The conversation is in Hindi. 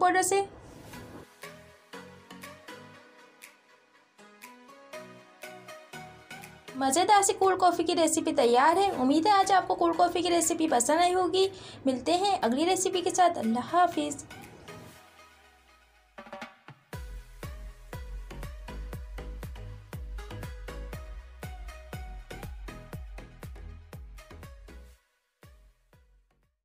बॉर्डर से? मज़ेदार सी कोल्ड कॉफ़ी की रेसिपी तैयार है। उम्मीद है आज आपको कोल्ड कॉफ़ी की रेसिपी पसंद आई होगी। मिलते हैं अगली रेसिपी के साथ। अल्लाह हाफिज़।